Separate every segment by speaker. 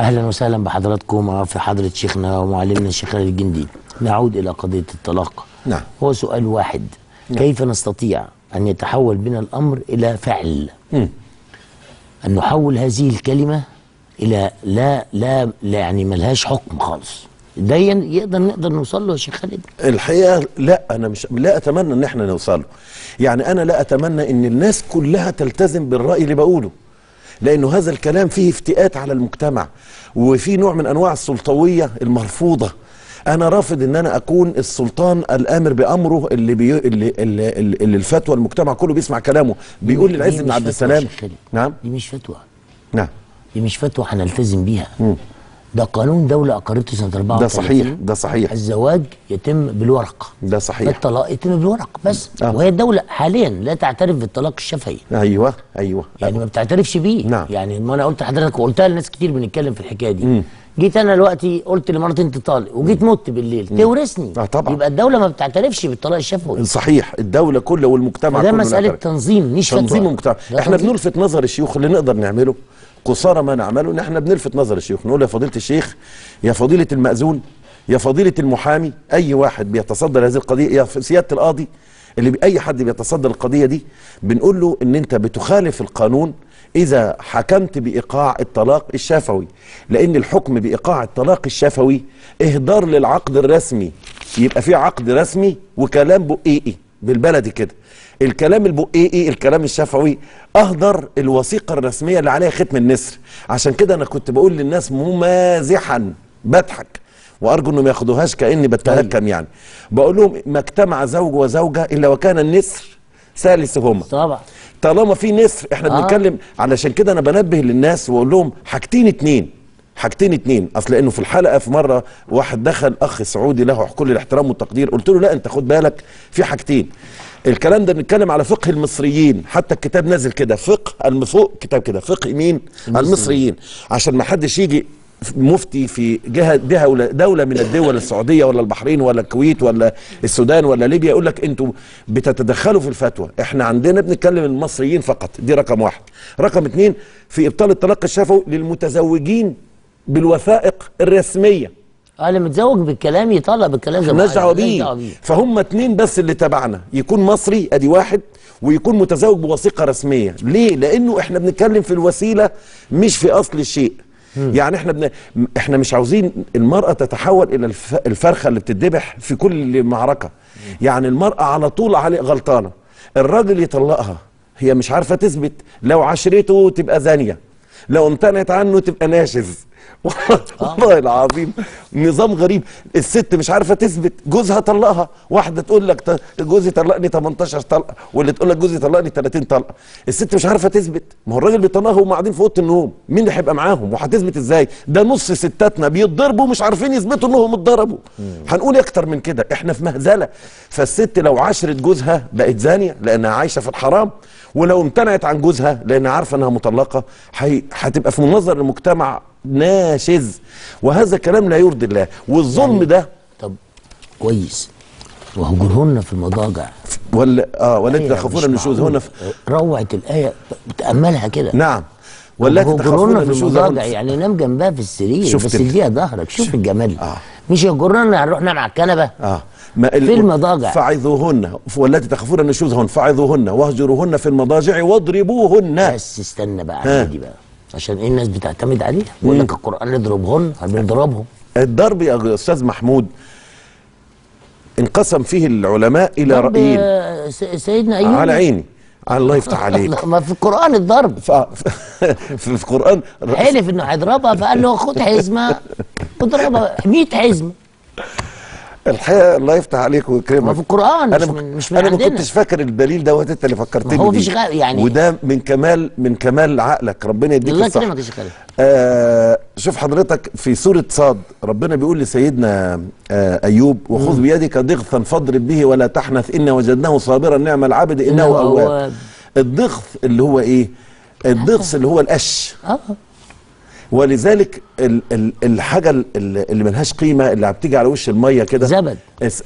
Speaker 1: أهلا وسهلا بحضراتكم في حضرة شيخنا ومعلمنا الشيخ خالد الجندي. نعود إلى قضية الطلاق.
Speaker 2: نعم.
Speaker 1: هو سؤال واحد. كيف نستطيع أن يتحول بنا الأمر إلى فعل؟ أن نحول هذه الكلمة إلى لا لا, لا يعني ملهاش حكم خالص. ده يقدر نقدر نوصل له يا شيخ خالد؟
Speaker 2: الحقيقة لا أنا مش لا أتمنى إن إحنا نوصله يعني أنا لا أتمنى إن الناس كلها تلتزم بالرأي اللي بقوله. لأنه هذا الكلام فيه افتئات على المجتمع وفي نوع من أنواع السلطوية المرفوضة. أنا رافض إن أنا أكون السلطان الآمر بأمره اللي بي... اللي, اللي, اللي, الفتوى المجتمع كله بيسمع كلامه. بيقول للعز بن عبد السلام. نعم.
Speaker 1: دي مش فتوى.
Speaker 2: نعم.
Speaker 1: دي مش فتوى هنلتزم بيها. ده قانون دولة أقرته سنة 34
Speaker 2: ده صحيح ده صحيح.
Speaker 1: الزواج يتم بالورق
Speaker 2: ده صحيح.
Speaker 1: الطلاق يتم بالورق بس.
Speaker 2: آه.
Speaker 1: وهي الدولة حاليا لا تعترف بالطلاق الشفهي.
Speaker 2: أيوه أيوه.
Speaker 1: يعني ما بتعترفش بيه.
Speaker 2: نعم.
Speaker 1: يعني ما أنا قلت لحضرتك وقلتها لناس كتير بنتكلم في الحكاية دي. جيت أنا دلوقتي قلت لمراتي أنت طالق وجيت مت بالليل تورثني.
Speaker 2: آه طبعا.
Speaker 1: يبقى الدولة ما بتعترفش بالطلاق الشفوي.
Speaker 2: صحيح الدولة كلها والمجتمع كله
Speaker 1: مسألة
Speaker 2: نعترف.
Speaker 1: تنظيم مش
Speaker 2: تنظيم المجتمع
Speaker 1: ده
Speaker 2: إحنا
Speaker 1: تنظيم.
Speaker 2: بنلفت نظر الشيوخ اللي نقدر نعمله. قصارى ما نعمله. ان إحنا بنلفت نظر الشيوخ نقول يا فضيلة الشيخ يا فضيلة المأذون يا فضيلة المحامي أي واحد بيتصدر هذه القضية يا سيادة القاضي اللي أي حد بيتصدر القضية دي بنقول له إن أنت بتخالف القانون إذا حكمت بإيقاع الطلاق الشفوي. لأن الحكم بإيقاع الطلاق الشفوي إهدار للعقد الرسمي. يبقى في عقد رسمي وكلام بقيقي بالبلدي كده. الكلام البقيقي الكلام الشفوي. أهدر الوثيقة الرسمية اللي عليها ختم النسر. عشان كده أنا كنت بقول للناس ممازحا بضحك. وأرجو إنهم ما ياخدوهاش كأني بتهكم يعني. بقول لهم ما اجتمع زوج وزوجة إلا وكان النسر ثالثهما.
Speaker 1: طبعا.
Speaker 2: طالما في نسر إحنا
Speaker 1: آه.
Speaker 2: بنتكلم. علشان كده أنا بنبه للناس وأقول لهم حاجتين اتنين. حاجتين اتنين. أصل إنه في الحلقة في مرة واحد دخل أخ سعودي له كل الاحترام والتقدير. قلت له لا أنت خد بالك في حاجتين. الكلام ده بنتكلم على فقه المصريين. حتى الكتاب نازل كده فقه المفوق كتاب كده فقه مين؟ المصريين. عشان ما حدش يجي مفتي في جهة دوله دولة من الدول السعودية ولا البحرين ولا الكويت ولا السودان ولا ليبيا يقول لك أنتوا بتتدخلوا في الفتوى. إحنا عندنا بنتكلم المصريين فقط. دي رقم واحد. رقم اتنين في إبطال الطلاق الشفوي للمتزوجين. بالوثائق الرسمية.
Speaker 1: آه اللي متزوج بالكلام يطلق بالكلام زي ما
Speaker 2: دعوه بيه. فهم اتنين بس اللي تبعنا. يكون مصري أدي واحد ويكون متزوج بوثيقة رسمية. ليه؟ لأنه إحنا بنتكلم في الوسيلة مش في أصل الشيء. يعني إحنا بن... إحنا مش عاوزين المرأة تتحول إلى الف... الفرخة اللي بتدبح في كل معركة. يعني المرأة على طول عليه غلطانة. الراجل يطلقها. هي مش عارفة تثبت. لو عشرته تبقى زانية. لو امتنعت عنه تبقى ناشز. والله العظيم نظام غريب. الست مش عارفة تثبت. جوزها طلقها. واحدة تقول لك جوزي طلقني 18 طلقة. واللي تقول لك جوزي طلقني 30 طلقة. الست مش عارفة تثبت. ما هو الراجل بيطلقها وهم قاعدين في أوضة النوم. مين اللي هيبقى معاهم؟ وهتثبت إزاي؟ ده نص ستاتنا بيتضربوا مش عارفين يثبتوا إنهم اتضربوا. هنقول أكتر من كده. إحنا في مهزلة. فالست لو عاشرت جوزها بقت زانية لأنها عايشة في الحرام. ولو امتنعت عن جوزها لأنها عارفة إنها مطلقة هتبقى في منظر المجتمع ناشز. وهذا كلام لا يرضي الله. والظلم
Speaker 1: يعني-
Speaker 2: ده
Speaker 1: طب كويس. وهجرهن في المضاجع.
Speaker 2: ولا آه ولا تخافون النشوزهن
Speaker 1: معقول.
Speaker 2: في
Speaker 1: روعة الآية بتأملها كده.
Speaker 2: نعم. ولا تخافون
Speaker 1: في المضاجع يعني نام جنبها في السرير
Speaker 2: شفت
Speaker 1: بس اديها ظهرك شوف الجمال.
Speaker 2: آه.
Speaker 1: مش يجرنا هنروح نام على الكنبة.
Speaker 2: آه. ما
Speaker 1: في المضاجع.
Speaker 2: فعظوهن. والتي تخافون نشوزهن فعظوهن. واهجروهن في المضاجع واضربوهن.
Speaker 1: بس استنى بقى
Speaker 2: ها.
Speaker 1: على دي بقى. عشان إيه الناس بتعتمد عليها بيقول لك القرآن اضربهن بنضربهم
Speaker 2: الضرب يا أستاذ محمود انقسم فيه العلماء
Speaker 1: إلى
Speaker 2: رأيين.
Speaker 1: آه، سيدنا أيوب.
Speaker 2: على عيني. الله يفتح عليك.
Speaker 1: ما في القرآن الضرب.
Speaker 2: ف... في القرآن
Speaker 1: حلف إنه هيضربها فقال له خد حزمة. واضربها 100 حزمة.
Speaker 2: الحقيقة الله يفتح عليك ويكرمك.
Speaker 1: ما في القرآن
Speaker 2: أنا
Speaker 1: مش من مش من
Speaker 2: أنا ما. كنتش فاكر الدليل دوت أنت اللي فكرتني
Speaker 1: هو. مفيش يعني-
Speaker 2: وده من كمال من كمال عقلك. ربنا يديك
Speaker 1: الله
Speaker 2: الصحة.
Speaker 1: يكرمك يا شيخ خالد
Speaker 2: آه شوف حضرتك في سورة صاد ربنا بيقول لسيدنا آه أيوب وخذ بيدك ضغثا فاضرب به ولا تحنث إن وجدناه صابرا نعم العبد إنه
Speaker 1: إنه
Speaker 2: أواب. الضغث اللي هو إيه؟ الضغث اللي هو القش.
Speaker 1: آه.
Speaker 2: ولذلك ال ال الحاجة ال- اللي ملهاش قيمة اللي بتيجي على وش المية كده.
Speaker 1: زبد.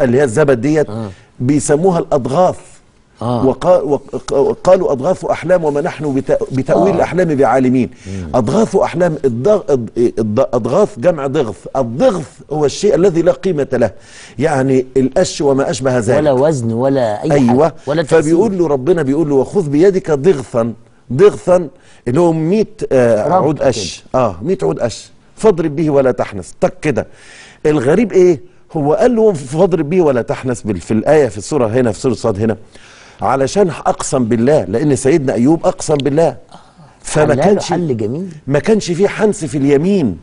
Speaker 2: اللي هي الزبد ديت بيسموها الأضغاث.
Speaker 1: آه.
Speaker 2: وقال وق- وقالوا أضغاث أحلام وما نحن بتأويل
Speaker 1: آه.
Speaker 2: الأحلام بعالمين. أضغاث أحلام الضغ... الض- أضغاث جمع ضغث. الضغث هو الشيء الذي لا قيمة له. يعني القش وما أشبه ذلك.
Speaker 1: ولا وزن ولا أي
Speaker 2: أيوه.
Speaker 1: حاجة ولا.
Speaker 2: فبيقول له ربنا بيقول له وخذ بيدك ضغثا ضغثا اللي هو 100 آه عود قش. آه 100 عود قش. فاضرب به ولا تحنس طق كده. الغريب إيه؟ هو قال له فاضرب به ولا تحنس في الآية في السورة هنا في سورة صاد هنا. علشان أقسم بالله لأن سيدنا أيوب أقسم بالله. فما كانش
Speaker 1: حل جميل
Speaker 2: ما كانش فيه حنس في اليمين.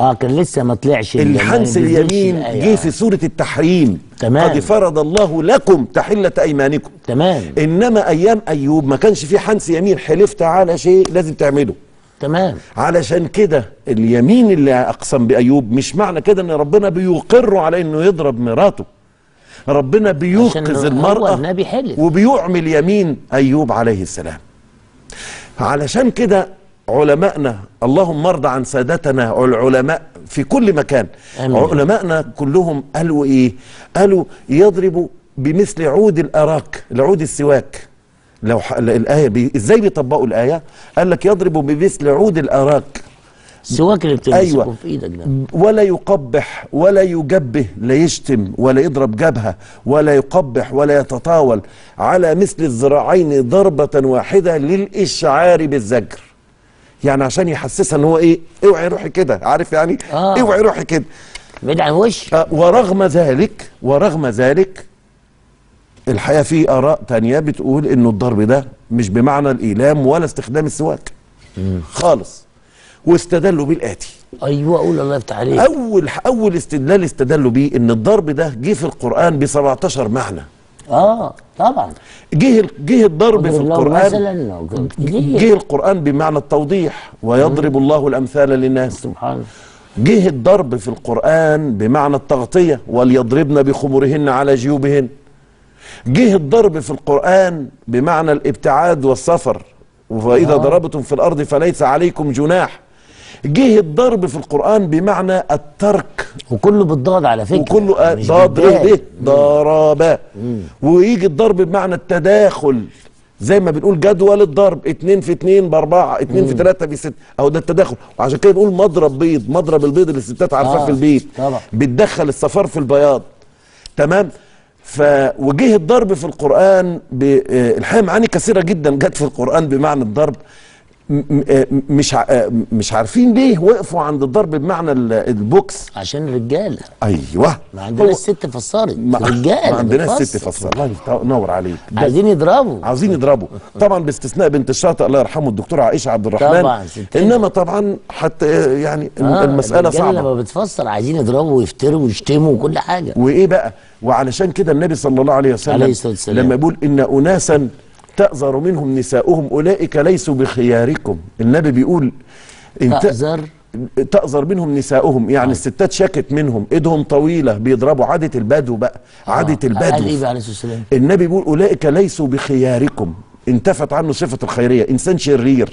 Speaker 1: آه كان لسه ما طلعش ال-
Speaker 2: الحنس اليمين. جه في سوره التحريم.
Speaker 1: تمام.
Speaker 2: قد فرض الله لكم تحلة أيمانكم.
Speaker 1: تمام.
Speaker 2: إنما أيام أيوب ما كانش في حنس يمين حلفت على شيء لازم تعمله.
Speaker 1: تمام.
Speaker 2: علشان كده اليمين اللي أقسم بأيوب مش معنى كده إن ربنا بيقره على إنه يضرب مراته. ربنا بيوقظ المرأة
Speaker 1: النبي حلف.
Speaker 2: وبيعمل يمين أيوب عليه السلام. علشان كده علمائنا اللهم ارضى عن سادتنا العلماء في كل مكان.
Speaker 1: آمين.
Speaker 2: علمائنا كلهم قالوا إيه؟ قالوا يضرب بمثل عود الأراك العود السواك. لو ح... الآية بي... إزاي بيطبقوا الآية؟ قال لك يضرب بمثل عود الأراك.
Speaker 1: السواك اللي بتمسكه
Speaker 2: أيوة.
Speaker 1: في إيدك ده.
Speaker 2: ولا يقبح ولا يجبه لا يشتم ولا يضرب جبهة ولا يقبح ولا يتطاول. على مثل الذراعين ضربة واحدة للإشعار بالزجر. يعني عشان يحسسها إن هو إيه اوعي روحي كده عارف يعني؟
Speaker 1: آه.
Speaker 2: اوعي روحي كده.
Speaker 1: بعيد عن وش
Speaker 2: آه، ورغم ذلك ورغم ذلك الحقيقة في آراء تانية بتقول إنه الضرب ده مش بمعنى الإيلام ولا استخدام السواك. خالص. واستدلوا بالآتي
Speaker 1: أيوه أقول الله يفتح عليك.
Speaker 2: أول أول استدلال استدلوا بيه إن الضرب ده جه في القرآن ب 17 معنى.
Speaker 1: آه طبعا.
Speaker 2: جه جه الضرب في القرآن.
Speaker 1: مثلا
Speaker 2: جه القرآن بمعنى التوضيح ويضرب الله الأمثال للناس.
Speaker 1: سبحان
Speaker 2: جه الضرب في القرآن بمعنى التغطية وليضربن بخمرهن على جيوبهن. جه الضرب في القرآن بمعنى الابتعاد والسفر وإذا
Speaker 1: آه.
Speaker 2: ضربتم في الأرض فليس عليكم جناح. جه الضرب في القرآن بمعنى الترك.
Speaker 1: وكله بالضاد على فكرة.
Speaker 2: وكله
Speaker 1: مش
Speaker 2: ضاد. به ضرب ويجي الضرب بمعنى التداخل. زي ما بنقول جدول الضرب. اتنين في اتنين بأربعة اتنين في تلاتة في ست أهو ده التداخل. وعشان كده بنقول مضرب بيض. مضرب البيض اللي الستات عارفاه
Speaker 1: آه،
Speaker 2: في البيت.
Speaker 1: طبعا.
Speaker 2: بتدخل الصفار في البياض. تمام؟ ف وجه الضرب في القرآن ب... آه، الحقيقة معاني كثيرة جدا جت في القرآن بمعنى الضرب. مش ع- آه، مش عارفين ليه وقفوا عند الضرب بمعنى ال- البوكس.
Speaker 1: عشان الرجاله
Speaker 2: أيوه.
Speaker 1: ما عندنا الست فسرت
Speaker 2: ما,
Speaker 1: رجاله
Speaker 2: ما عندناش
Speaker 1: بتفسر.
Speaker 2: ست فسر الله ينور عليك.
Speaker 1: عايزين يضربوا.
Speaker 2: عاوزين يضربوا. طبعا باستثناء بنت الشاطئ الله يرحمه الدكتورة عائشة عبد الرحمن.
Speaker 1: طبعا، ستنا.
Speaker 2: إنما طبعا حتى يعني
Speaker 1: آه،
Speaker 2: المسألة
Speaker 1: الرجالة لما
Speaker 2: صعبه
Speaker 1: بتفسر عايزين يضربوا ويفتروا ويشتموا وكل حاجة.
Speaker 2: وإيه بقى؟ وعلشان كده النبي صلى الله عليه وسلم
Speaker 1: عليه الصلاة والسلام.
Speaker 2: لما يقول إن اناسا تأذر منهم نساؤهم أولئك ليسوا بخياركم. النبي بيقول
Speaker 1: تأذر؟
Speaker 2: تأذر منهم نساؤهم يعني الستات شكت منهم إيدهم طويلة بيضربوا عادة البدو بقى عادة
Speaker 1: قال إيه
Speaker 2: البدو
Speaker 1: بقى عليه
Speaker 2: النبي بيقول أولئك ليسوا بخياركم. انتفت عنه صفة الخيرية إنسان شرير.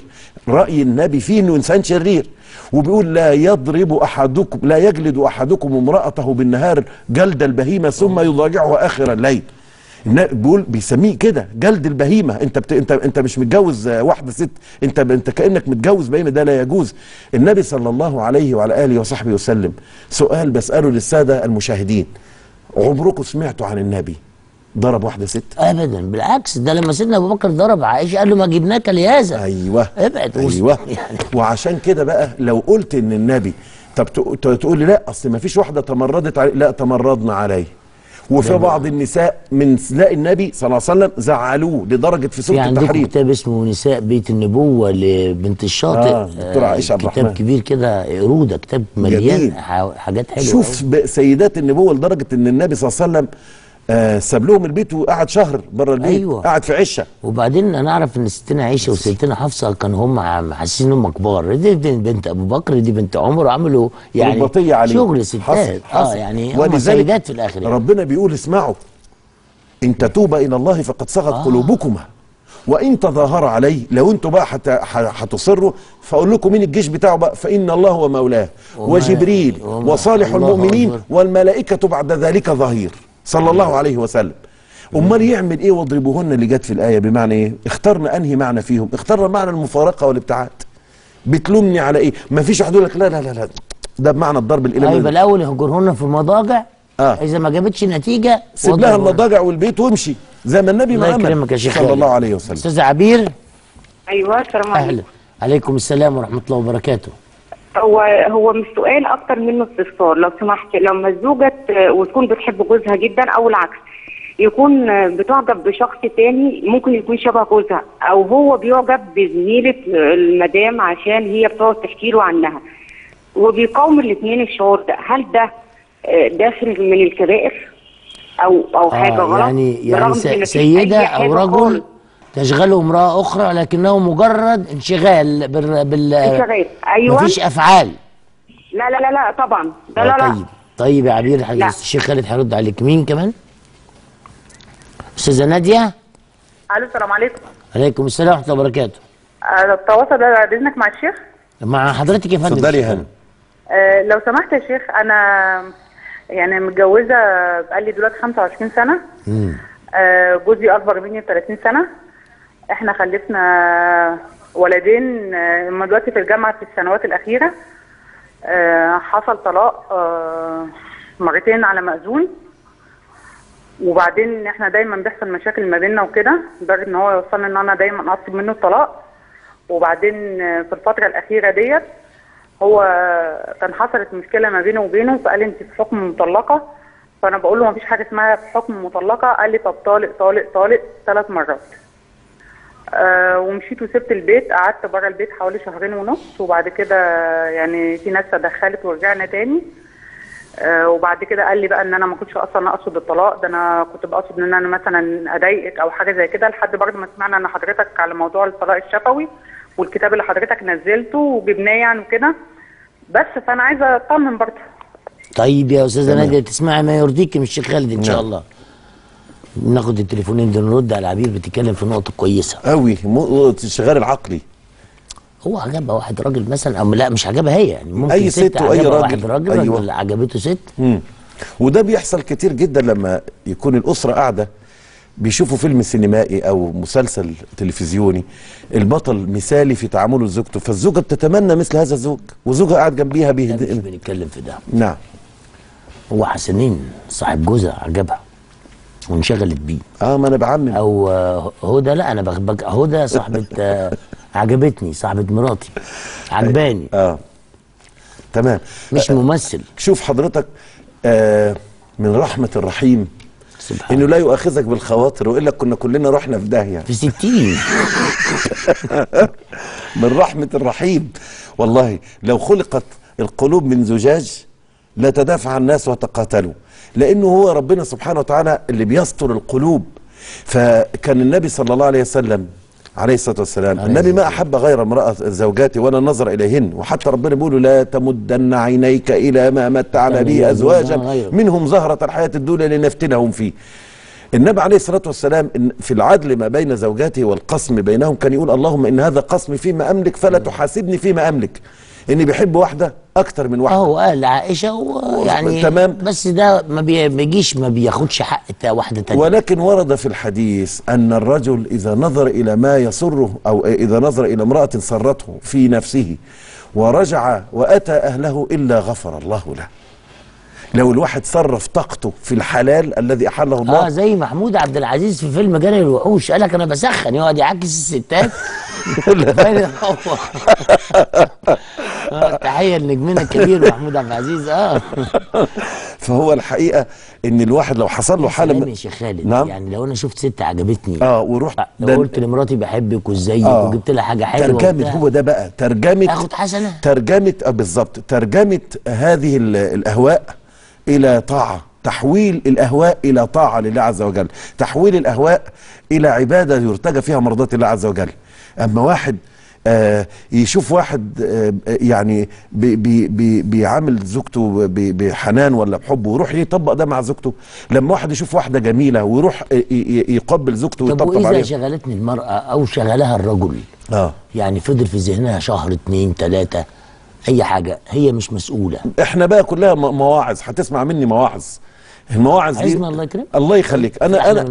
Speaker 2: رأي النبي فيه إنه إنسان شرير. وبيقول لا يضرب أحدكم لا يجلد أحدكم امرأته بالنهار جلد البهيمة ثم يضاجعها آخر الليل. بيقول بيسميه كده جلد البهيمة. انت بت... انت انت مش متجوز واحدة ست انت ب... انت كأنك متجوز بهيمة ده لا يجوز. النبي صلى الله عليه وعلى آله وصحبه وسلم سؤال بسأله للسادة المشاهدين. عمركم سمعتوا عن النبي ضرب واحدة ست؟
Speaker 1: ابدا بالعكس ده لما سيدنا أبو بكر ضرب عائشة قال له ما جبناك لهذا.
Speaker 2: أيوه.
Speaker 1: ابعد
Speaker 2: أيوه.
Speaker 1: يعني.
Speaker 2: وعشان كده بقى لو قلت إن النبي طب تقول لي لا أصل ما فيش واحدة تمردت عليه لا تمردنا عليه. وفي بعض النساء من نساء النبي صلى الله عليه وسلم زعلوه لدرجة في
Speaker 1: في
Speaker 2: سوره التحريم
Speaker 1: كتاب اسمه نساء بيت النبوة لبنت الشاطئ
Speaker 2: آه، دكتورة عائشة عبد
Speaker 1: كتاب
Speaker 2: الرحمن.
Speaker 1: كبير كده اقروه ده كتاب مليان
Speaker 2: جميل.
Speaker 1: ح- حاجات حلوة
Speaker 2: شوف سيدات النبوة لدرجة إن النبي صلى الله عليه وسلم آه ساب لهم البيت وقعد شهر بره البيت
Speaker 1: أيوة.
Speaker 2: قعد في عشة
Speaker 1: وبعدين أنا أعرف إن ستنا عائشه وستنا حفصة كانوا هم حاسين إنهم كبار دي بنت بنت أبو بكر دي بنت عمر عملوا يعني شغل ستات
Speaker 2: حصل آه.
Speaker 1: يعني
Speaker 2: ولذلك
Speaker 1: في الآخر يعني.
Speaker 2: ربنا بيقول اسمعوا إن تتوبا إلى الله فقد صغت آه. قلوبكما وإن تظاهر عليه لو أنتوا بقى هتصروا فأقول لكم مين الجيش بتاعه بقى فإن الله هو مولاه
Speaker 1: وما-
Speaker 2: وجبريل وصالح المؤمنين. والملائكة بعد ذلك ظهير صلى الله عليه وسلم. أمال يعمل إيه واضربوهن اللي جت في الآية؟ بمعنى إيه؟ اخترنا أنهي معنى فيهم؟ اخترنا معنى المفارقة والابتعاد. بتلومني على إيه؟ ما فيش واحد يقول لك لا لا لا لا. ده بمعنى الضرب الإلهي.
Speaker 1: يبقى الأول يهجرهن في المضاجع.
Speaker 2: آه.
Speaker 1: إذا ما جابتش نتيجة
Speaker 2: سيب لها. المضاجع والبيت وامشي. زي ما النبي
Speaker 1: الله
Speaker 2: ما
Speaker 1: يكرمك
Speaker 2: عمل
Speaker 1: يا شيخ
Speaker 2: صلى. الله عليه وسلم.
Speaker 1: أستاذ عبير.
Speaker 3: أيوه السلام
Speaker 1: أهلا.
Speaker 3: عليكم
Speaker 1: عليكم السلام ورحمة الله وبركاته.
Speaker 3: هو هو مش سؤال أكتر منه استفسار. لو سمحت لما الزوجة وتكون بتحب جوزها جدا أو العكس يكون بتعجب بشخص تاني ممكن يكون شبه جوزها أو هو بيعجب بزميلة المدام عشان هي بتقعد تحكي له عنها. وبيقاوم الاثنين الشعور ده. هل ده آه، داخل من الكبائر؟ أو أو حاجة غلط؟
Speaker 1: يعني يعني
Speaker 3: سيدة
Speaker 1: أو رجل. تشغله امرأة أخرى لكنه مجرد انشغال بال, بال...
Speaker 3: انشغال. أيوة.
Speaker 1: مفيش أفعال.
Speaker 3: لا لا لا لا طبعا. لا لا لا.
Speaker 1: طيب. طيب يا عبير حاجة. الشيخ خالد هيرد عليك. مين كمان؟ أستاذة نادية؟
Speaker 4: ألو السلام عليكم.
Speaker 1: عليكم السلام ورحمة الله وبركاته.
Speaker 4: آه، التواصل ده بعد اذنك مع الشيخ؟
Speaker 1: مع حضرتك يا فندم.
Speaker 2: اتفضلي يا هنا
Speaker 4: آه، لو سمحت يا شيخ أنا يعني متجوزة بقالي دلوقتي 25 سنة. آه، جوزي أكبر مني ب 30 سنة. إحنا خلفنا ولدين آه، هم دلوقتي في الجامعة في السنوات الأخيرة. آه، حصل طلاق آه، مرتين على مأذون. وبعدين إحنا دايما بيحصل مشاكل ما بيننا وكده لدرجة إن هو يوصلني إن أنا دايما أطلب منه الطلاق. وبعدين في الفترة الأخيرة ديت هو كان حصلت مشكلة ما بينه وبينه فقال أنت في حكم مطلقة. فأنا بقول له ما فيش حاجة اسمها في حكم مطلقة. قال لي طب طالق طالق طالق ثلاث مرات. آه ومشيت وسبت البيت قعدت بره البيت حوالي شهرين ونص وبعد كده يعني في ناس تدخلت ورجعنا تاني آه وبعد كده قال لي بقى إن أنا ما كنتش أصلا أقصد الطلاق ده أنا كنت بقصد إن أنا مثلا أضايقك أو حاجة زي كده لحد برضه ما سمعنا إن حضرتك على موضوع الطلاق الشفوي والكتاب اللي حضرتك نزلته وجبناه يعني وكده بس فأنا عايزة أطمن برضه
Speaker 1: طيب يا
Speaker 2: أستاذة.
Speaker 1: نادية تسمعي ما يرضيك من الشيخ خالد إن شاء
Speaker 2: نعم.
Speaker 1: الله ناخد التليفونين دول نرد على عبير بتتكلم في نقطة كويسة.
Speaker 2: قوي م- الشغال العقلي.
Speaker 1: هو عجبها واحد راجل مثلا أو لا مش عجبها هي يعني ممكن
Speaker 2: أي ست وأي
Speaker 1: عجبها
Speaker 2: راجل.
Speaker 1: واحد راجل
Speaker 2: أيوة.
Speaker 1: راجل عجبته ست؟
Speaker 2: مم. وده بيحصل كتير جدا لما يكون الأسرة قاعدة بيشوفوا فيلم سينمائي أو مسلسل تلفزيوني البطل مثالي في تعامله لزوجته فالزوجة بتتمنى مثل هذا الزوج وزوجها قاعد جنبيها
Speaker 1: لا مش
Speaker 2: بيهدئ.
Speaker 1: بنتكلم في ده.
Speaker 2: نعم.
Speaker 1: هو حسنين صاحب جوزها عجبها. وانشغلت بيه.
Speaker 2: آه ما أنا بعمم
Speaker 1: أو آه، هدى لا أنا بغبك هدى صاحبة آه، عجبتني صاحبة مراتي. عجباني.
Speaker 2: آه تمام.
Speaker 1: مش ممثل.
Speaker 2: شوف حضرتك آه من رحمة الرحيم
Speaker 1: سبحان
Speaker 2: إنه لا يؤاخذك بالخواطر وإلا كنا كلنا رحنا في داهية.
Speaker 1: في ستين.
Speaker 2: من رحمة الرحيم. والله لو خلقت القلوب من زجاج لتدافع الناس وتقاتلوا. لأنه هو ربنا سبحانه وتعالى اللي بيستر القلوب. فكان النبي صلى الله عليه وسلم عليه الصلاة والسلام
Speaker 1: عليه
Speaker 2: النبي ما أحب غير امرأة زوجاته ولا نظر إليهن. وحتى ربنا بيقول لا تمدن عينيك إلى ما متعنا به أزواجا
Speaker 1: غيره.
Speaker 2: منهم زهرة الحياة الدنيا لنفتنهم فيه. النبي عليه الصلاة والسلام في العدل ما بين زوجاته والقسم بينهم كان يقول اللهم إن هذا قسم فيما أملك فلا تحاسبني فيما أملك. إني بحب واحدة أكتر من واحدة.
Speaker 1: أهو قال عائشة ويعني
Speaker 2: تمام.
Speaker 1: بس ده ما بي- بيجيش ما بياخدش حق واحدة تانية.
Speaker 2: ولكن ورد في الحديث أن الرجل إذا نظر إلى ما يسره أو إذا نظر إلى امرأة سرته في نفسه ورجع وأتى أهله إلا غفر الله له. لو الواحد صرف طاقته في الحلال الذي أحله الله.
Speaker 1: آه زي محمود عبد العزيز في فيلم جري الوحوش قال لك أنا بسخن يقعد يعكس الستات. آه، تحية لنجمنا الكبير محمود عبد العزيز آه.
Speaker 2: فهو الحقيقة إن الواحد لو حصل له
Speaker 1: سلام
Speaker 2: من-
Speaker 1: يا شيخ خالد
Speaker 2: نعم.
Speaker 1: يعني لو أنا شفت ست عجبتني
Speaker 2: آه ورحت
Speaker 1: لو
Speaker 2: ده-
Speaker 1: قلت لمراتي بحبك وإزيك
Speaker 2: آه.
Speaker 1: وجبت لها حاجة
Speaker 2: حلوة
Speaker 1: وبتاع،
Speaker 2: هو ده بقى ترجمة
Speaker 1: اخد حسنة.
Speaker 2: ترجمة آه بالظبط ترجمة هذه ال- الأهواء إلى طاعة. تحويل الأهواء إلى طاعة لله عز وجل. تحويل الأهواء إلى عبادة يرتجى فيها مرضاة الله عز وجل. أما واحد آه يشوف واحد آه يعني بي بي بي بيعامل زوجته بحنان ولا بحب ويروح يطبق ده مع زوجته. لما واحد يشوف واحدة جميلة ويروح يقبل زوجته
Speaker 1: طب
Speaker 2: ويطبطب
Speaker 1: وإذا
Speaker 2: عليها.
Speaker 1: شغلتني المرأة أو شغلها الرجل
Speaker 2: آه.
Speaker 1: يعني فضل في ذهنها شهر اتنين تلاتة أي حاجة هي مش مسؤولة.
Speaker 2: إحنا بقى كلها مواعظ. هتسمع مني مواعظ. المواعظ دي
Speaker 1: الله يكرمك.
Speaker 2: الله يخليك. أنا
Speaker 1: أنا.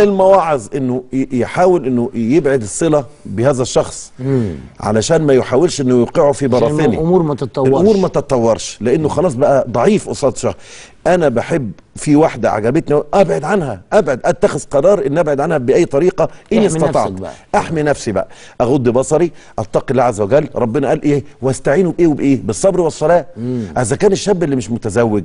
Speaker 2: المواعظ. إنه يحاول إنه يبعد الصلة بهذا الشخص. علشان ما يحاولش إنه يوقعه في براثنه
Speaker 1: الأمور ما تتطورش.
Speaker 2: الأمور ما تتطورش. لأنه خلاص بقى ضعيف قصاد شهر أنا بحب في واحدة عجبتني أبعد عنها أبعد أتخذ قرار إن أبعد عنها بأي طريقة ان استطعت.
Speaker 1: بقى.
Speaker 2: أحمي نفسي بقى. أغض بصري أتقي الله عز وجل. ربنا قال إيه؟ واستعينوا بإيه وبإيه؟ بالصبر والصلاة. إذا كان الشاب اللي مش متزوج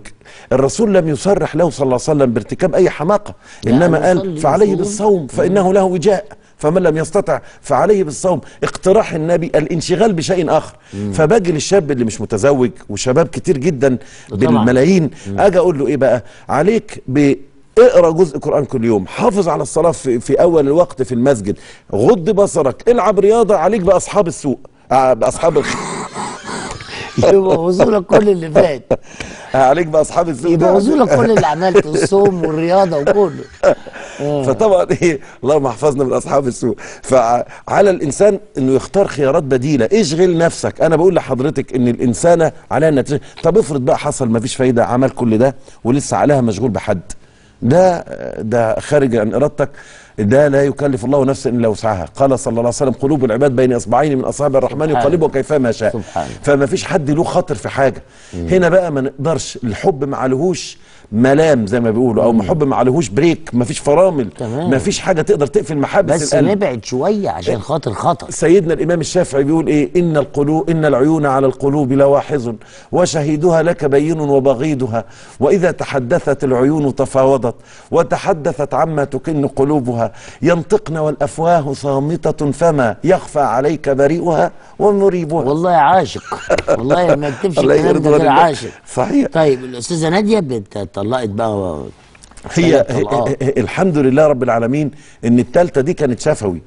Speaker 2: الرسول لم يصرح له صلى الله عليه وسلم بارتكاب
Speaker 1: أي
Speaker 2: حماقة
Speaker 1: إنما
Speaker 2: قال فعليه. بالصوم فإنه له وجاء. فمن لم يستطع فعليه بالصوم اقتراح النبي الانشغال بشيء آخر. فباجي للشاب اللي مش متزوج وشباب كتير جدا. بالملايين أجي أقول له إيه بقى؟ عليك ب اقرا جزء قران كل يوم حافظ على الصلاة في, في أول الوقت في المسجد غض بصرك العب رياضة عليك بأصحاب السوق آه، بأصحاب الخ...
Speaker 1: يبوظوا لك كل اللي فات.
Speaker 2: عليك بأصحاب السوق.
Speaker 1: يبوظوا لك كل اللي عملته الصوم والرياضة وكله.
Speaker 2: فطبعا إيه اللهم احفظنا من أصحاب السوء. فعلى الإنسان إنه يختار خيارات بديلة. اشغل نفسك. أنا بقول لحضرتك إن الانسانه عليها النتيجه طب افرض بقى حصل ما فيش فايدة عمل كل ده ولسه عليها مشغول بحد. ده ده خارج عن إرادتك. ده لا يكلف الله نفسا إلا وسعها. قال صلى الله عليه وسلم قلوب العباد بين إصبعين من أصابع الرحمن. يقلبها كيفما شاء. فما فيش حد له خاطر في حاجة. هنا بقى ما نقدرش. الحب ما عليهوش. ملام زي ما بيقولوا أو حب ما عليهوش بريك ما فيش فرامل. ما فيش حاجة تقدر تقفل محابس
Speaker 1: بس
Speaker 2: القلب.
Speaker 1: نبعد شوية عشان خاطر خطر.
Speaker 2: سيدنا الإمام الشافعي بيقول إيه؟ إن القلوب إن العيون على القلوب لواحظ وشهيدها لك بين وبغيضها وإذا تحدثت العيون تفاوضت وتحدثت عما تكن قلوبها. ينطقن والأفواه صامتة فما يخفى عليك بريئها ومريبها.
Speaker 1: والله عاشق. والله ما
Speaker 2: الله
Speaker 1: الكلام ده. عاشق.
Speaker 2: صحيح.
Speaker 1: طيب الأستاذة نادية بت- طلقت بقى
Speaker 2: هي الحمد لله رب العالمين إن التالتة دي كانت شفوي.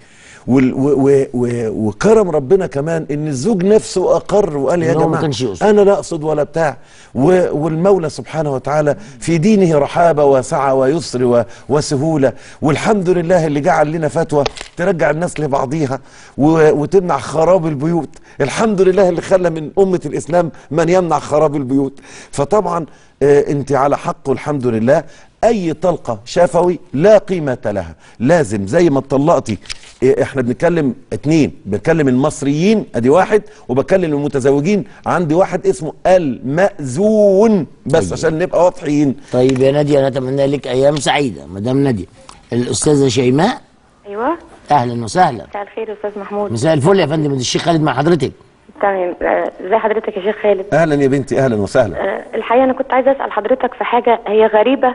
Speaker 2: وكرم ربنا كمان إن الزوج نفسه أقر وقال يا
Speaker 1: جماعة.
Speaker 2: أنا لا أقصد ولا بتاع. والمولى سبحانه وتعالى في دينه رحابة وسعه ويسر وسهولة. والحمد لله اللي جعل لنا فتوى ترجع الناس لبعضيها وتمنع خراب البيوت. الحمد لله اللي خلى من أمة الإسلام من يمنع خراب البيوت. فطبعا أنت على حق والحمد لله. أي طلقة شفوي لا قيمة لها. لازم زي ما اتطلقتي إيه، إحنا بنتكلم اتنين. بنتكلم المصريين أدي واحد. وبتكلم المتزوجين عندي واحد اسمه المأذون. بس
Speaker 1: أيوة.
Speaker 2: عشان نبقى واضحين.
Speaker 1: طيب يا نادية أنا أتمنى لك أيام سعيدة. مدام نادية الأستاذة شيماء.
Speaker 3: أيوه.
Speaker 1: أهلا وسهلا.
Speaker 3: مساء الخير يا أستاذ محمود.
Speaker 1: مساء الفل يا فندم الشيخ خالد مع حضرتك.
Speaker 3: تمام. آه، ازي حضرتك يا شيخ خالد؟
Speaker 2: أهلا يا بنتي أهلا وسهلا.
Speaker 3: آه، الحقيقة أنا كنت عايزة أسأل حضرتك في حاجة. هي غريبة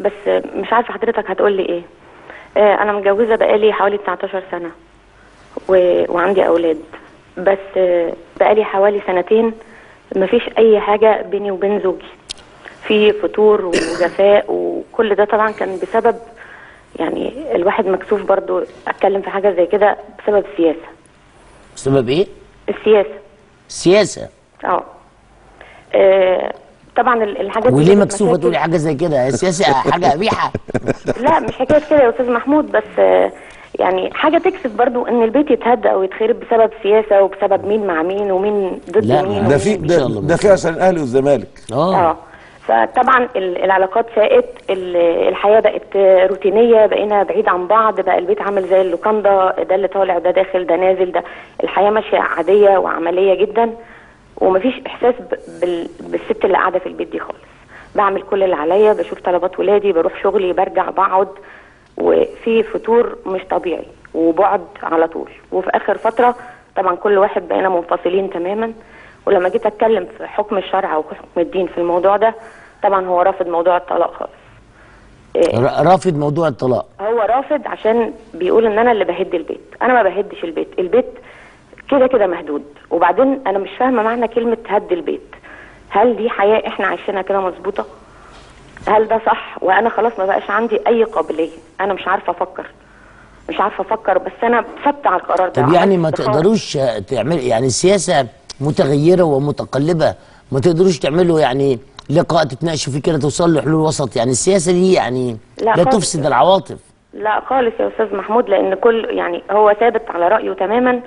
Speaker 3: بس مش عارفة حضرتك هتقول لي إيه. آه، أنا متجوزة بقالي حوالي 19 سنة و... وعندي أولاد. بس بقالي حوالي سنتين مفيش أي حاجة بيني وبين زوجي. في فتور وجفاء وكل ده طبعا كان بسبب يعني الواحد مكسوف برضو أتكلم في حاجة زي كده بسبب السياسة
Speaker 1: بسبب إيه؟
Speaker 3: السياسة.
Speaker 1: السياسة
Speaker 3: آه. آه، طبعا ال- الحاجات دي
Speaker 1: وليه
Speaker 3: مكسوفة.
Speaker 1: تقولي حاجة زي كده؟ السياسة حاجة قبيحة.
Speaker 3: لا مش حكاية كده يا أستاذ محمود بس آه، يعني حاجة تكسف برضو إن البيت يتهد أو يتخرب بسبب سياسة وبسبب مين مع مين ومين ضد
Speaker 1: لا،
Speaker 3: مين
Speaker 2: ده
Speaker 3: ومين-
Speaker 2: في ده, ده في عشان الأهلي والزمالك.
Speaker 1: آه.
Speaker 3: آه. فطبعا ال- العلاقات ال- الحياة بقت روتينية بقينا بعيد عن بعض بقى البيت عامل زي اللوكاندا ده اللي طالع ده داخل ده نازل ده الحياة ماشية عادية وعملية جدا ومفيش إحساس بالست اللي قاعدة في البيت دي خالص. بعمل كل اللي عليا بشوف طلبات ولادي بروح شغلي برجع بقعد وفي فتور مش طبيعي وبعد على طول. وفي آخر فترة طبعا كل واحد بقينا منفصلين تماما. ولما جيت اتكلم في حكم الشرع وحكم الدين في الموضوع ده طبعا هو رافض موضوع الطلاق خالص. إيه،
Speaker 1: رافض موضوع الطلاق.
Speaker 3: هو رافض عشان بيقول إن أنا اللي بهد البيت. أنا ما بهدش البيت. البيت كده كده مهدود. وبعدين أنا مش فاهمة معنى كلمة هد البيت. هل دي حياة إحنا عايشينها كده مظبوطة؟ هل ده صح؟ وأنا خلاص ما بقاش عندي أي قابلية. أنا مش عارفة أفكر. مش عارفة أفكر بس أنا ثابته على القرار ده.
Speaker 1: طب يعني ما. تقدروش تعمل يعني السياسة متغيرة ومتقلبة. ما تقدروش تعملوا يعني لقاء تتناقشوا فيه كده توصلوا لحلول وسط. يعني السياسة دي يعني
Speaker 3: لا
Speaker 1: لا. تفسد العواطف.
Speaker 3: لا خالص يا أستاذ محمود لأن كل يعني هو ثابت على رأيه تماما.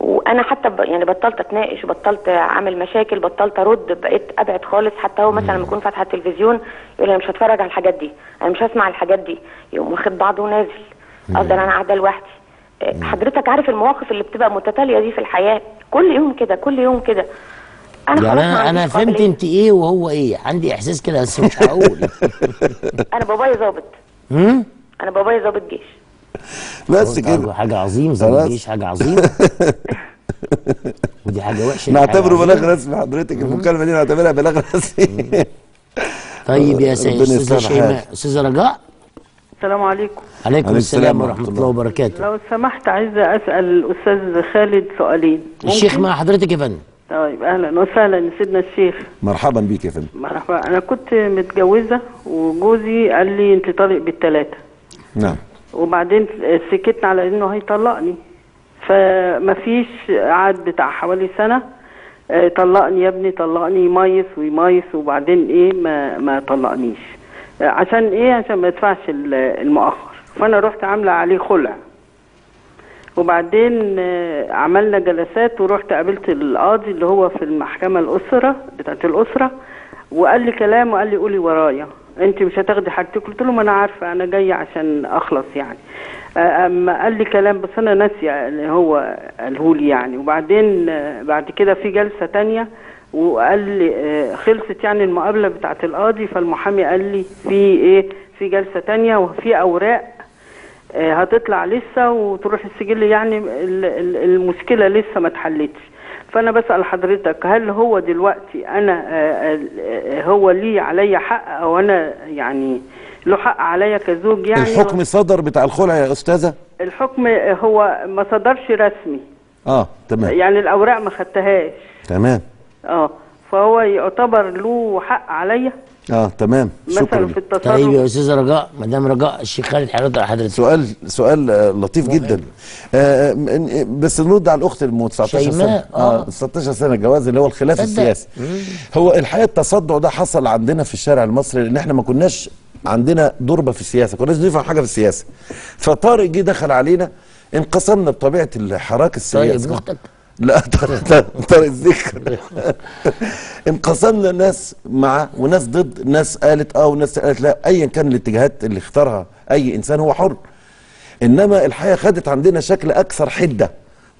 Speaker 5: وأنا حتى ب... يعني بطلت أتناقش بطلت أعمل مشاكل بطلت أرد بقيت أبعد خالص. حتى هو مثلا لما يكون فاتحه التلفزيون يقول أنا مش هتفرج على الحاجات دي أنا مش هسمع الحاجات دي. يقوم واخد بعضه ونازل. أفضل أنا قاعدة لوحدي. حضرتك عارف المواقف اللي بتبقى متتالية دي في الحياة؟ كل يوم كده كل يوم كده. أنا
Speaker 1: يعني أنا
Speaker 5: أنا
Speaker 1: فهمت. أنت إيه وهو إيه. عندي إحساس كده بس مش هقول
Speaker 5: أنا بابايا ظابط.
Speaker 1: امم
Speaker 5: أنا بابايا ظابط جيش.
Speaker 2: بس كده.
Speaker 1: حاجة عظيم
Speaker 2: خلاص.
Speaker 1: الجيش حاجة عظيمة. ودي حاجة وحشة
Speaker 2: نعتبره بلاغ. رسمي. حضرتك المكالمة دي نعتبرها بلاغ رسمي.
Speaker 1: طيب يا سيدي استاذه شيماء. أستاذة رجاء.
Speaker 6: السلام عليكم.
Speaker 1: عليكم السلام ورحمة الله وبركاته.
Speaker 6: لو سمحت عايزة أسأل الأستاذ خالد سؤالين.
Speaker 1: الشيخ؟ مع حضرتك يا فندم.
Speaker 6: طيب أهلا وسهلا سيدنا الشيخ.
Speaker 2: مرحبا بيك يا فندم.
Speaker 6: مرحبا. أنا كنت متجوزة وجوزي قال لي أنت طالق بالتلاتة.
Speaker 2: نعم.
Speaker 6: وبعدين سكتنا على إنه هيطلقني. فمفيش قعد بتاع حوالي سنة آه، طلقني يا ابني طلقني يميس ويميس وبعدين إيه ما ما طلقنيش. عشان إيه؟ عشان ما يدفعش ال- المؤخر. فانا رحت عاملة عليه خلع. وبعدين آه، عملنا جلسات ورحت قابلت القاضي اللي هو في المحكمة الأسرة بتاعت الأسرة وقال لي كلام وقال لي قولي ورايا. انت مش هتاخدي حاجتك؟ قلت له ما أنا عارفة أنا جاية عشان أخلص يعني. آه، أما قال لي كلام بس أنا ناسيه اللي هو قاله لي يعني. وبعدين آه، بعد كده في جلسة تانية وقال لي آه، خلصت يعني المقابلة بتاعت القاضي فالمحامي قال لي في إيه في جلسة تانية وفي أوراق آه، هتطلع لسه وتروح السجل. يعني ال- ال- المشكلة لسه ما اتحلتش. فأنا بسأل حضرتك هل هو دلوقتي أنا آه، هو لي عليا حق أو أنا يعني له حق عليا كزوج يعني؟
Speaker 2: الحكم صدر بتاع الخلع يا أستاذة؟
Speaker 6: الحكم هو ما صدرش رسمي.
Speaker 2: آه تمام.
Speaker 6: يعني الأوراق ما خدتهاش.
Speaker 2: تمام.
Speaker 6: آه فهو يعتبر له حق عليا.
Speaker 2: آه تمام. شكرا
Speaker 6: مثلا في. التصرف.
Speaker 1: طيب يا استاذه رجاء مدام رجاء الشيخ خالد حضرتك حضرتك.
Speaker 2: سؤال سؤال آه، لطيف جدا. آه م- بس نرد على الأخت الم 19 سنة.
Speaker 1: شيماء، آه.
Speaker 2: آه 19 سنة جواز اللي هو الخلاف. السياسي. هو الحقيقة التصدع ده حصل عندنا في الشارع المصري لأن إحنا ما كناش عندنا ضربه في السياسة كناش نفهم حاجة في السياسة. فطارق جه دخل علينا انقسمنا بطبيعة الحراك السياسي.
Speaker 1: ابن أختك؟
Speaker 2: لا طارق الذكر. انقسمنا ناس مع وناس ضد ناس قالت آه وناس قالت لا ايا كان الاتجاهات اللي اختارها أي إنسان هو حر. إنما الحياة خدت عندنا شكل أكثر حدة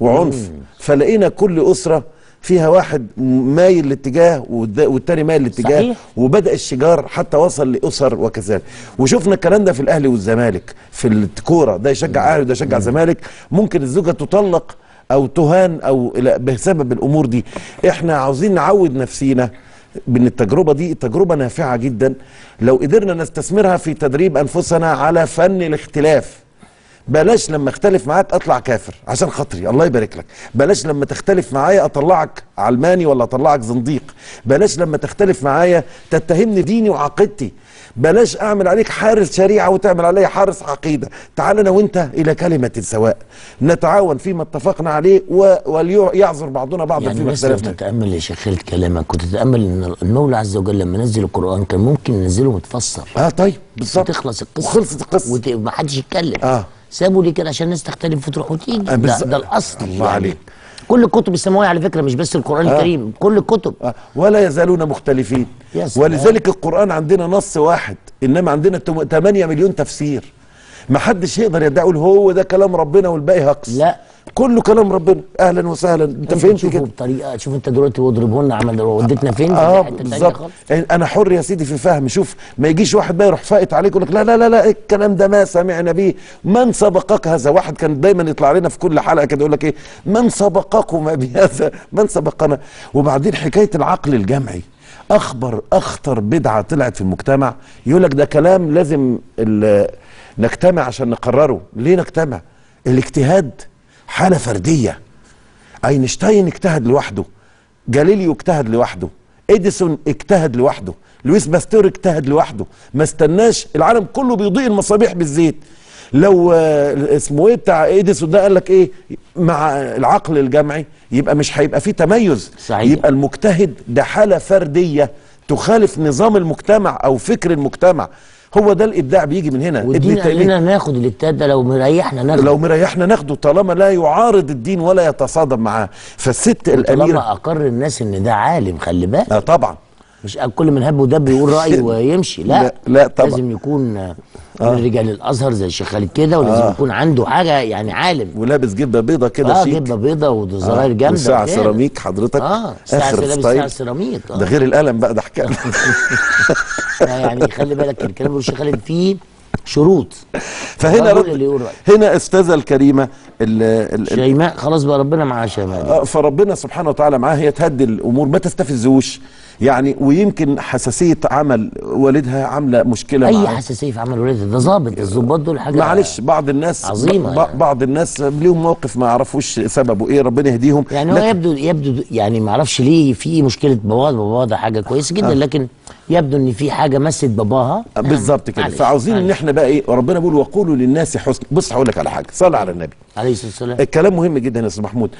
Speaker 2: وعنف. فلقينا كل أسرة فيها واحد مايل لاتجاه والتاني مايل لاتجاه
Speaker 1: صحيح.
Speaker 2: وبدأ الشجار حتى وصل لأسر وكذلك. وشفنا الكلام ده في الأهلي والزمالك في الكورة. ده يشجع أهلي وده يشجع زمالك. ممكن الزوجة تطلق أو تهان أو بسبب الأمور دي. إحنا عاوزين نعود نفسينا بإن التجربة دي تجربة نافعة جدا. لو قدرنا نستثمرها في تدريب أنفسنا على فن الاختلاف. بلاش لما أختلف معاك أطلع كافر عشان خاطري الله يبارك لك. بلاش لما تختلف معايا أطلعك علماني ولا أطلعك زنديق. بلاش لما تختلف معايا تتهمني ديني وعقيدتي. بلاش أعمل عليك حارس شريعة وتعمل عليا حارس عقيدة. تعال أنا وأنت إلى كلمة سواء نتعاون فيما اتفقنا عليه و- وليعذر بعضنا بعضا
Speaker 1: يعني
Speaker 2: فيما اختلفنا.
Speaker 1: تتامل يا شيخ خالد كلامك. كنت تتأمل إن المولى عز وجل لما نزل القرآن كان ممكن ينزله متفسر.
Speaker 2: آه طيب بالظبط.
Speaker 1: وتخلص القصة.
Speaker 2: وخلصت القصة.
Speaker 1: وت... ما حدش يتكلم.
Speaker 2: آه.
Speaker 1: سابوا ليه كده عشان الناس تختلف وتروح وتيجي.
Speaker 2: آه،
Speaker 1: ده. ده الأصل
Speaker 2: الله عليك.
Speaker 1: كل الكتب السماوية على فكرة مش بس القرآن
Speaker 2: آه.
Speaker 1: الكريم كل الكتب
Speaker 2: آه، ولا يزالون مختلفين. ولذلك القرآن عندنا نص واحد إنما عندنا 8 مليون تفسير ما حدش يقدر يدعي هو ده كلام ربنا والباقي هقص
Speaker 1: لا.
Speaker 2: كله كلام ربنا. أهلا وسهلا.
Speaker 1: أنت
Speaker 2: فهمت كده؟
Speaker 1: بطريقه شوف أنت دلوقتي واضربهن عمل وديتنا فين؟ آه
Speaker 2: بالظبط.
Speaker 1: خالص.
Speaker 2: أنا حر يا سيدي في فهم. شوف ما يجيش واحد بقى يروح فائت عليك يقول لك لا لا لا لا الكلام ده ما سمعنا به. من سبقك هذا؟ واحد كان دايما يطلع لنا في كل حلقة كده يقول لك إيه؟ من سبقكم بهذا من سبقنا؟ وبعدين حكاية العقل الجمعي. أخبر أخطر بدعة طلعت في المجتمع. يقول لك ده كلام لازم نجتمع عشان نقرره. ليه نجتمع؟ الاجتهاد. حالة فردية. أينشتاين اجتهد لوحده. جاليليو اجتهد لوحده. إديسون اجتهد لوحده. لويس باستور اجتهد لوحده. ما استناش العالم كله بيضيء المصابيح بالزيت. لو آه، اسمه إيه بتاع إديسون ده قال لك إيه؟ مع العقل الجمعي يبقى مش هيبقى فيه تميز.
Speaker 1: صحيح.
Speaker 2: يبقى المجتهد ده حالة فردية تخالف نظام المجتمع أو فكر المجتمع. هو ده الإبداع بيجي من هنا.
Speaker 1: قال لنا ناخد الاجتهاد ده لو مريحنا ناخده.
Speaker 2: لو مريحنا ناخده طالما لا يعارض الدين ولا يتصادم معاه. فالست الأميرة
Speaker 1: طالما أقر الناس إن ده عالم خلي بالك.
Speaker 2: آه طبعا.
Speaker 1: مش كل من هب ودب يقول رايه ويمشي لا
Speaker 2: لا- لا طبعا.
Speaker 1: لازم يكون آه، من رجال الأزهر زي الشيخ خالد كده ولازم
Speaker 2: آه.
Speaker 1: يكون عنده حاجة يعني عالم
Speaker 2: ولابس جبة بيضة كده
Speaker 1: آه
Speaker 2: شيك
Speaker 1: جبة بيضة وزراير
Speaker 2: آه،
Speaker 1: جامدة
Speaker 2: وساعة
Speaker 1: وكده.
Speaker 2: سيراميك حضرتك
Speaker 1: آه
Speaker 2: ساعة
Speaker 1: لابس
Speaker 2: style.
Speaker 1: ساعة سيراميك آه
Speaker 2: ده غير القلم بقى ده حكايه
Speaker 1: يعني خلي بالك الكلام اللي الشيخ خالد فيه شروط
Speaker 2: فهنا رد. هنا أستاذة الكريمة ال
Speaker 1: شيماء خلاص بقى ربنا معاه شيماء
Speaker 2: آه، فربنا سبحانه وتعالى معاها هي تهدي الأمور ما تستفزوش يعني ويمكن حساسية عمل والدها عاملة
Speaker 1: مشكلة
Speaker 2: أي.
Speaker 1: حساسية في عمل ولادها ده ظابط الظباط دول حاجة
Speaker 2: معلش بعض الناس
Speaker 1: عظيمة
Speaker 2: ب-
Speaker 1: يعني.
Speaker 2: بعض الناس ليهم موقف ما يعرفوش سببه إيه ربنا يهديهم.
Speaker 1: يعني هو يبدو يبدو يعني ما أعرفش ليه في مشكلة باباها ده حاجة كويسة جدا لكن يبدو إن في حاجة مست باباها.
Speaker 2: بالظبط كده. فعاوزين
Speaker 1: إن.
Speaker 2: إحنا بقى إيه ربنا بيقول وقولوا للناس حسن. بص هقول لك على حاجة. صلى على النبي.
Speaker 1: عليه الصلاة والسلام.
Speaker 2: الكلام مهم جدا يا أستاذ محمود.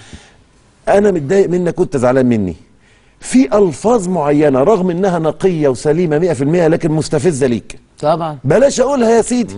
Speaker 2: أنا متضايق منك وأنت زعلان مني. في ألفاظ معينة رغم إنها نقية وسليمة 100% لكن مستفزة ليك.
Speaker 1: طبعا.
Speaker 2: بلاش أقولها يا سيدي.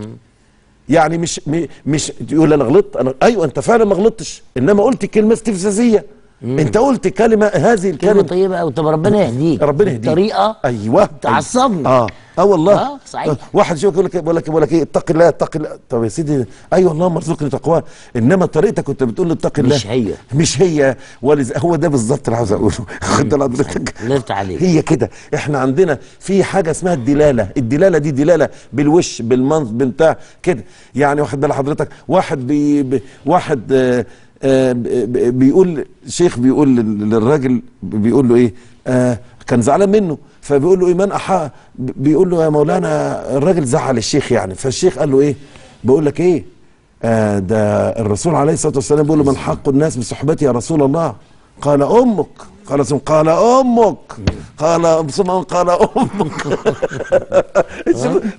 Speaker 2: يعني مش م- مش تقول أنا غلطت أنا أيوه أنت فعلا ما غلطتش. إنما قلت كلمة استفزازية. أنت قلت كلمة هذه
Speaker 1: كلمة
Speaker 2: الكلمة.
Speaker 1: طيبة قوي طب ربنا يهديك.
Speaker 2: ربنا يهديك.
Speaker 1: طريقه
Speaker 2: أيوه.
Speaker 1: تعصبني.
Speaker 2: آه. آه والله.
Speaker 1: آه، صحيح.
Speaker 2: واحد يشوفك يقول لك بقول لك بقول لك إيه اتق الله اتق الله. طب يا سيدي أيوه اللهم ارزقني تقواه إنما طريقتك كنت بتقول لي اتق الله.
Speaker 1: مش هي.
Speaker 2: مش هي. ولز... هو ده بالظبط اللي عاوز أقوله. خد حضرتك.
Speaker 1: يفتح عليك.
Speaker 2: هي كده. إحنا عندنا في حاجة اسمها الدلالة. الدلالة دي دلالة بالوش بالمنظ بتاع كده. يعني واخد بال حضرتك؟ واحد بي... بي... واحد آه آه بيقول شيخ بيقول لل- للراجل بيقول له إيه؟ آه كان زعلان منه. فبيقول له من احا بيقول له يا مولانا الراجل زعل الشيخ يعني. فالشيخ قال له إيه؟ بقول لك إيه؟ آه ده الرسول عليه الصلاة والسلام بيقول له من حق الناس بصحبتي يا رسول الله. قال أمك. قال ثم قال أمك. قال ثم قال أمك.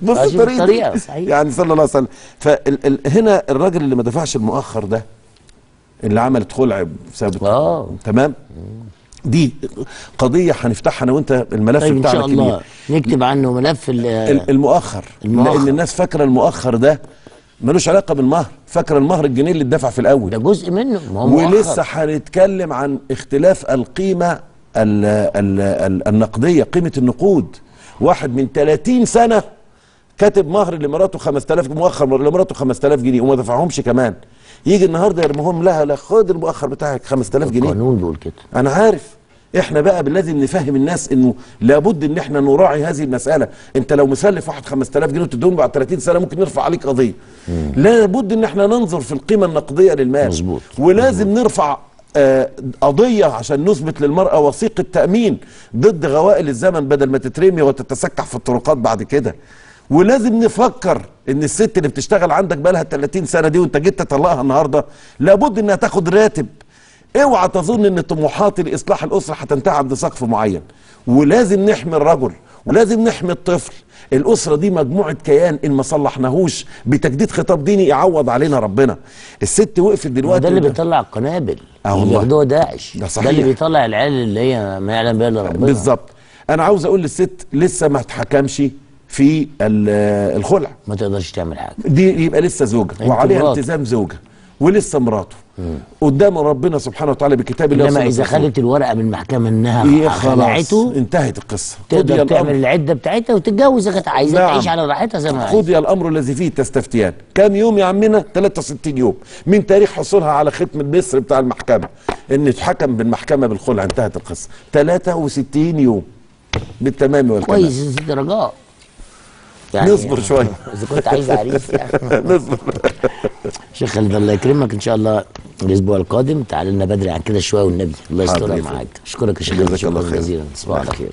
Speaker 2: بص
Speaker 1: آه، صحيح.
Speaker 2: يعني صلى الله عليه وسلم. فهنا الراجل اللي ما دفعش المؤخر ده اللي عملت خلع بسبب
Speaker 1: آه.
Speaker 2: تمام؟ دي قضية هنفتحها أنا وأنت الملف
Speaker 1: طيب إن
Speaker 2: بتاعنا
Speaker 1: شاء
Speaker 2: كبير.
Speaker 1: الله نكتب عنه ملف ال-
Speaker 2: ال- المؤخر.
Speaker 1: المؤخر.
Speaker 2: لأن الناس فاكرة المؤخر ده ملوش علاقة بالمهر فاكرة المهر الجنيه اللي اتدفع في الأول.
Speaker 1: ده جزء منه. ما هو
Speaker 2: ولسه. هنتكلم عن اختلاف القيمة ال ال ال النقدية قيمة النقود. واحد من 30 سنة كاتب مهر لمراته 5000 مؤخر لمراته 5000 جنيه وما دفعهمش كمان. يجي النهارده يرميهم لها لا خد المؤخر بتاعك 5000 جنيه.
Speaker 1: القانون بيقول كده.
Speaker 2: أنا عارف. إحنا بقى لازم نفهم الناس إنه لابد إن إحنا نراعي هذه المسألة. أنت لو مسلف واحد 5000 جنيه وتديهم بعد 30 سنة ممكن نرفع عليك قضية. لابد إن إحنا ننظر في القيمة النقدية للمال.
Speaker 1: مظبوط.
Speaker 2: ولازم نرفع آه، قضية عشان نثبت للمرأة وثيقة تأمين ضد غوائل الزمن بدل ما تترمي وتتسكع في الطرقات بعد كده. ولازم نفكر إن الست اللي بتشتغل عندك بقالها 30 سنة دي وأنت جيت تطلقها النهاردة لابد إنها تاخد راتب. اوعى تظن إن طموحاتي لاصلاح الأسرة هتنتهي عند سقف معين. ولازم نحمي الرجل ولازم نحمي الطفل. الأسرة دي مجموعة كيان إن ما صلحناهوش بتجديد خطاب ديني يعوض علينا ربنا. الست وقفت دلوقتي
Speaker 1: ده اللي بيطلع القنابل.
Speaker 2: آه
Speaker 1: اللي
Speaker 2: والله.
Speaker 1: بياخدوها داعش.
Speaker 2: ده صحيح.
Speaker 1: ده اللي بيطلع العيال اللي هي ما يعلم بها إلا ربنا.
Speaker 2: بالظبط. أنا عاوز أقول للست لسه ما اتحكمش في ال- الخلع.
Speaker 1: ما تقدرش تعمل حاجة.
Speaker 2: دي يبقى لسه
Speaker 1: زوجة
Speaker 2: وعليها. التزام زوجة ولسه مراته. قدام ربنا سبحانه وتعالى بكتاب الله
Speaker 1: إنما
Speaker 2: إذا.
Speaker 1: خدت الورقة من المحكمة
Speaker 2: إنها خلاص.
Speaker 1: خلعته
Speaker 2: انتهت القصة.
Speaker 1: تقدر. تعمل العدة بتاعتها وتتجوز إذا كانت عايزة
Speaker 2: نعم.
Speaker 1: تعيش على راحتها زي ما عايزه
Speaker 2: قضي الأمر الذي فيه تستفتيان. كم يوم يا عمنا؟ 63 يوم. من تاريخ حصولها على ختم المصر بتاع المحكمة. إن اتحكم بالمحكمة بالخلع انتهت القصة. 63 يوم. بالتمام والكمال
Speaker 1: كويس ست درجات
Speaker 2: نصبر شوية.
Speaker 1: إذا كنت عايز عريس يعني.
Speaker 2: نصبر.
Speaker 1: شيخ خالد الله يكرمك إن شاء الله الأسبوع القادم تعال لنا بدري عن كده شوية والنبي. الله
Speaker 2: فندم.
Speaker 1: معاك. أشكرك يا شيخ شكرا. جزيلا. تصبح على خير.